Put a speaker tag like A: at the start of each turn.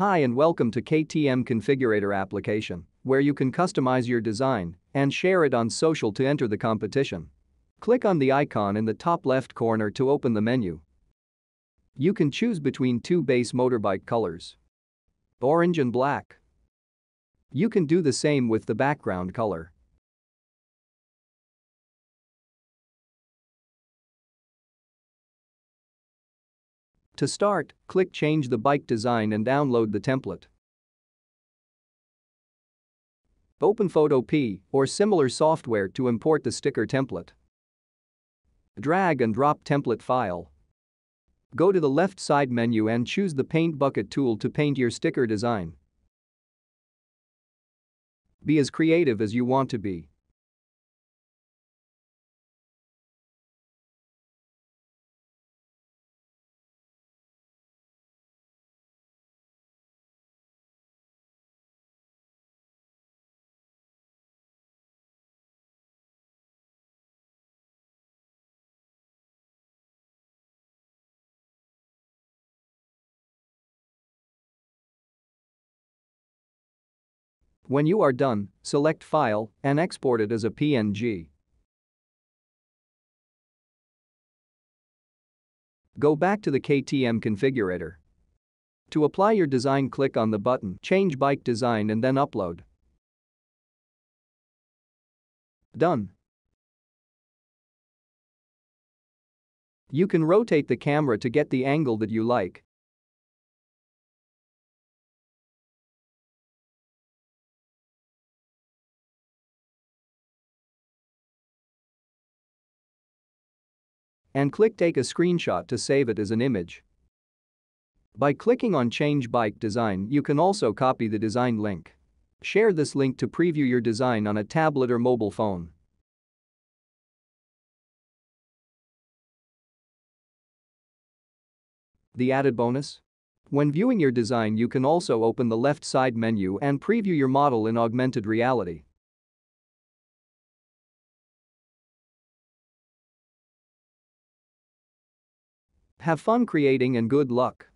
A: Hi and welcome to KTM Configurator application, where you can customize your design and share it on social to enter the competition. Click on the icon in the top left corner to open the menu. You can choose between two base motorbike colors. Orange and black. You can do the same with the background color. To start, click Change the bike design and download the template. Open Photopea or similar software to import the sticker template. Drag and drop template file. Go to the left side menu and choose the Paint Bucket tool to paint your sticker design. Be as creative as you want to be. When you are done, select File and export it as a PNG. Go back to the KTM configurator. To apply your design click on the button Change Bike Design and then Upload. Done. You can rotate the camera to get the angle that you like. And click Take a screenshot to save it as an image. By clicking on Change Bike Design you can also copy the design link. Share this link to preview your design on a tablet or mobile phone. The added bonus? When viewing your design you can also open the left side menu and preview your model in augmented reality. Have fun creating and good luck.